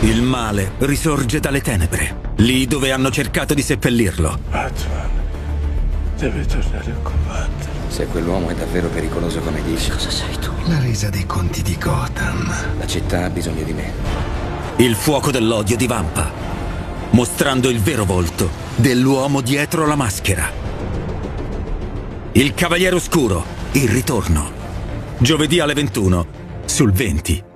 Il male risorge dalle tenebre, lì dove hanno cercato di seppellirlo. Batman deve tornare a combattere. Se quell'uomo è davvero pericoloso come dici, cosa sei tu? La resa dei conti di Gotham. La città ha bisogno di me. Il fuoco dell'odio divampa, mostrando il vero volto dell'uomo dietro la maschera. Il Cavaliere Oscuro, il ritorno. Giovedì alle 21, sul 20.